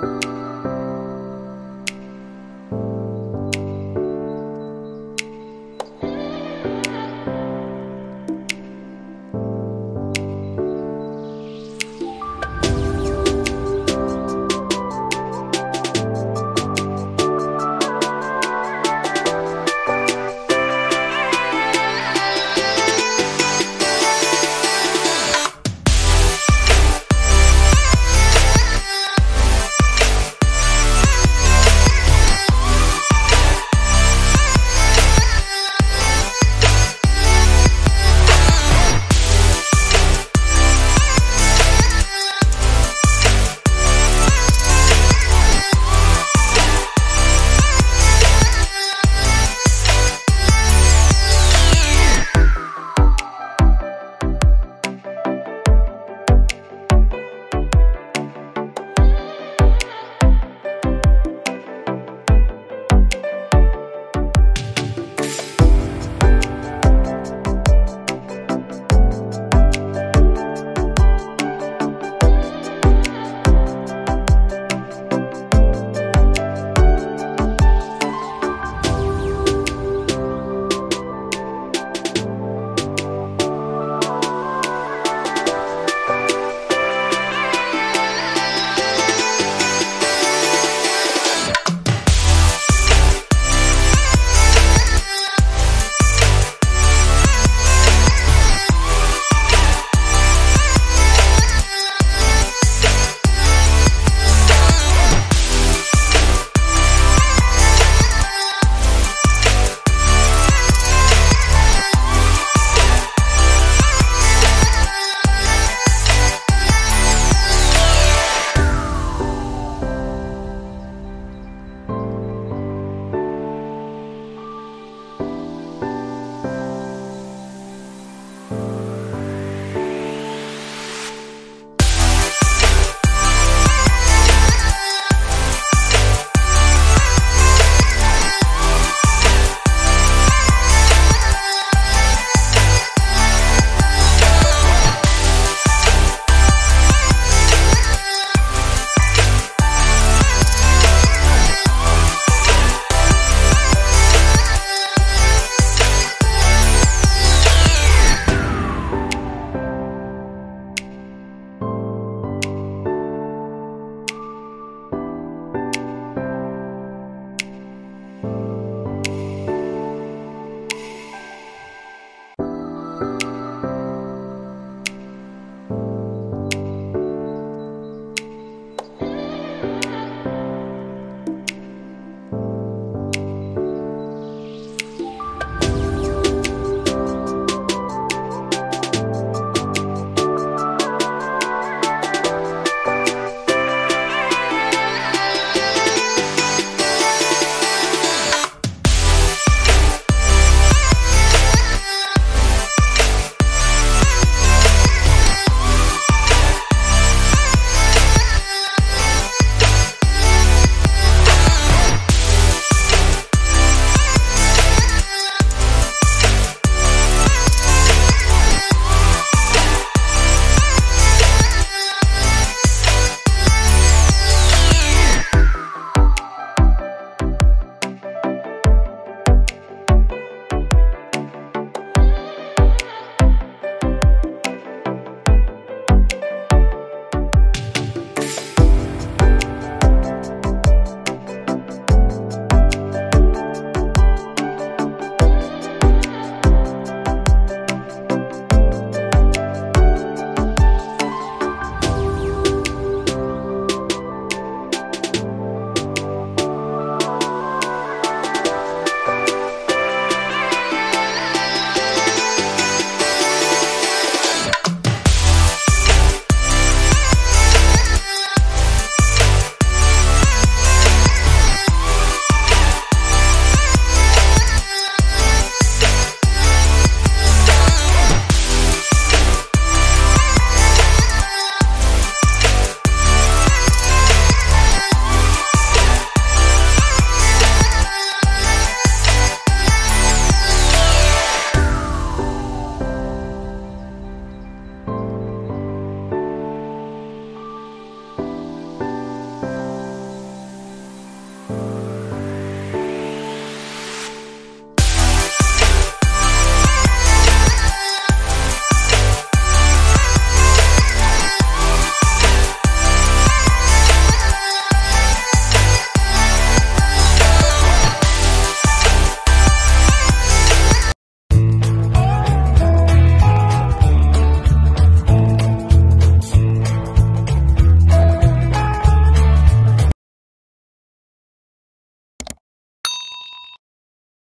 Bye.